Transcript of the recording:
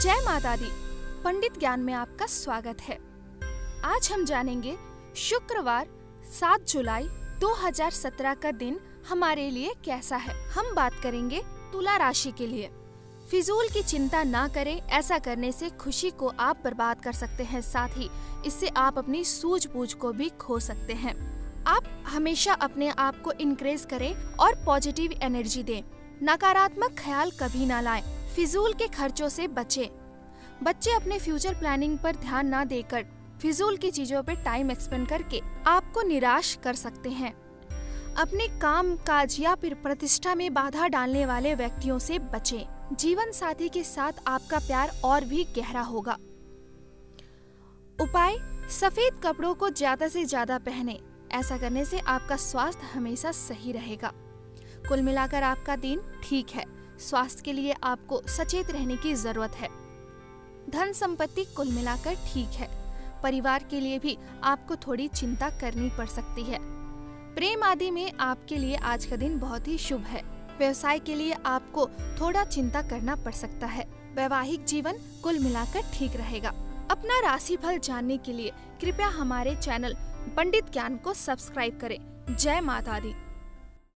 जय माता दी। पंडित ज्ञान में आपका स्वागत है। आज हम जानेंगे शुक्रवार 7 जुलाई 2017 का दिन हमारे लिए कैसा है। हम बात करेंगे तुला राशि के लिए। फिजूल की चिंता ना करें, ऐसा करने से खुशी को आप बर्बाद कर सकते हैं, साथ ही इससे आप अपनी सूझबूझ को भी खो सकते हैं। आप हमेशा अपने आप को इनक्रेज करें और पॉजिटिव एनर्जी दें। नकारात्मक ख्याल कभी ना लाएँ। फिजूल के खर्चों से बचें। बच्चे अपने फ्यूचर प्लानिंग पर ध्यान ना देकर फिजूल की चीज़ों पर टाइम एक्सपेंड करके आपको निराश कर सकते हैं। अपने काम काज या फिर प्रतिष्ठा में बाधा डालने वाले व्यक्तियों से बचें। जीवन साथी के साथ आपका प्यार और भी गहरा होगा। उपाय, सफ़ेद कपड़ों को ज़्यादा से ज़्यादा पहने। ऐसा करने से आपका स्वास्थ्य हमेशा सही रहेगा। कुल मिलाकर आपका दिन ठीक है। स्वास्थ्य के लिए आपको सचेत रहने की ज़रूरत है। धन संपत्ति कुल मिलाकर ठीक है। परिवार के लिए भी आपको थोड़ी चिंता करनी पड़ सकती है। प्रेम आदि में आपके लिए आज का दिन बहुत ही शुभ है। व्यवसाय के लिए आपको थोड़ा चिंता करना पड़ सकता है। वैवाहिक जीवन कुल मिलाकर ठीक रहेगा। अपना राशि फल जानने के लिए कृपया हमारे चैनल पंडित ज्ञान को सब्सक्राइब करें। जय माता दी।